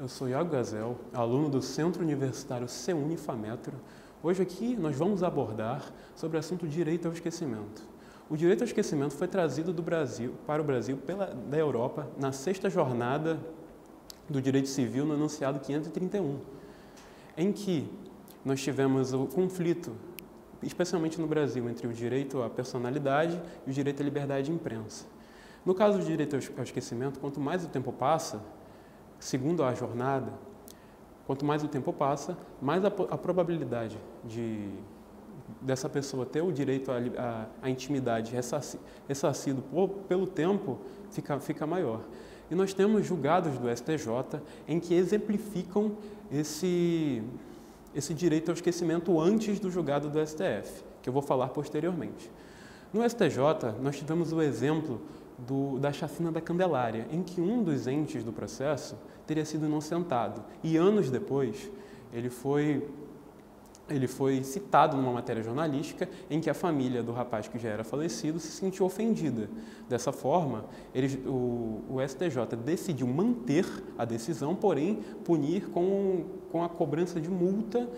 Eu sou Iago Gazel, aluno do Centro Universitário CEUNIFAMETRO. Hoje aqui nós vamos abordar sobre o assunto direito ao esquecimento. O direito ao esquecimento foi trazido do Brasil para o Brasil pela da Europa na sexta jornada do direito civil no enunciado 531, em que nós tivemos o conflito, especialmente no Brasil, entre o direito à personalidade e o direito à liberdade de imprensa. No caso do direito ao esquecimento, quanto mais o tempo passa, segundo a jornada, quanto mais o tempo passa, mais a, a probabilidade de dessa pessoa ter o direito à, intimidade ressarcido por, pelo tempo fica, fica maior. E nós temos julgados do STJ em que exemplificam esse, esse direito ao esquecimento antes do julgado do STF, que eu vou falar posteriormente. No STJ, nós tivemos o exemplo do, da chacina da Candelária, em que um dos entes do processo teria sido inocentado. E anos depois, ele foi, ele foi citado numa matéria jornalística em que a família do rapaz que já era falecido se sentiu ofendida. Dessa forma, o, o STJ decidiu manter a decisão, porém punir com, com a cobrança de multa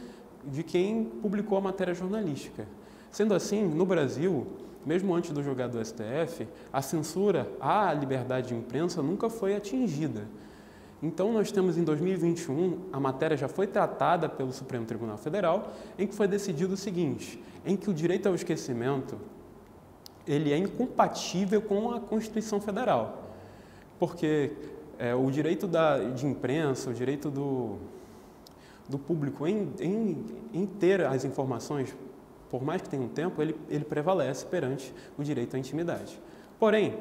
de quem publicou a matéria jornalística. Sendo assim, no Brasil, mesmo antes do julgado do STF, a censura à liberdade de imprensa nunca foi atingida. Então, nós temos em 2021, a matéria já foi tratada pelo Supremo Tribunal Federal, em que foi decidido o seguinte, em que o direito ao esquecimento ele é incompatível com a Constituição Federal, porque é, o direito da, de imprensa, o direito do, do público em, em, em ter as informações por mais que tenha um tempo, ele, ele prevalece perante o direito à intimidade. Porém,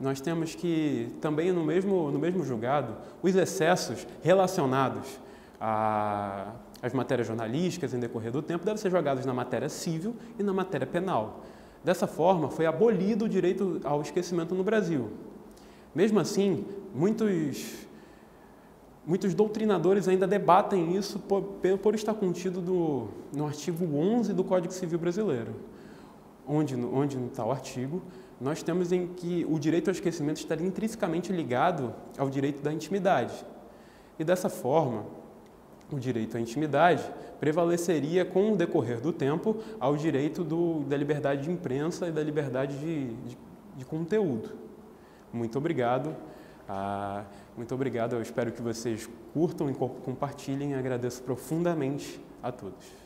nós temos que, também no mesmo, no mesmo julgado, os excessos relacionados às matérias jornalísticas em decorrer do tempo devem ser jogados na matéria civil e na matéria penal. Dessa forma, foi abolido o direito ao esquecimento no Brasil. Mesmo assim, muitos Muitos doutrinadores ainda debatem isso por, por estar contido do, no artigo 11 do Código Civil Brasileiro, onde, onde no tal artigo nós temos em que o direito ao esquecimento estaria intrinsecamente ligado ao direito da intimidade. E dessa forma, o direito à intimidade prevaleceria com o decorrer do tempo ao direito do, da liberdade de imprensa e da liberdade de, de, de conteúdo. Muito obrigado. Ah, muito obrigado, eu espero que vocês curtam e compartilhem. Agradeço profundamente a todos.